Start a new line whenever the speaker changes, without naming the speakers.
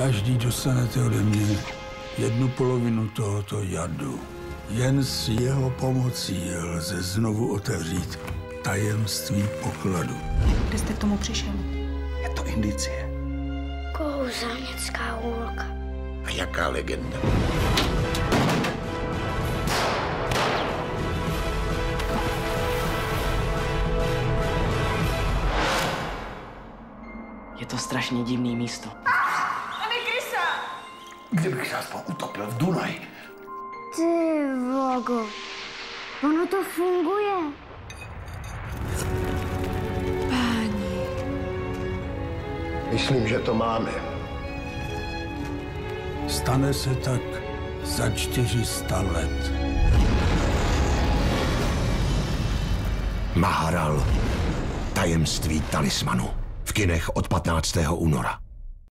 Každý dostanete ode mě jednu polovinu tohoto jadu. Jen s jeho pomocí lze znovu otevřít tajemství pokladu.
Kde jste k tomu přišel?
Je to indicie.
Kouzelnická úloka.
A jaká legenda?
Je to strašně divný místo.
Kdybych se aspoň utopil v Dunaji.
Ty vogo, ono to funguje.
Myslím, že to máme.
Stane se tak za 400 let.
Maharal. Tajemství talismanu. V kinech od 15. února.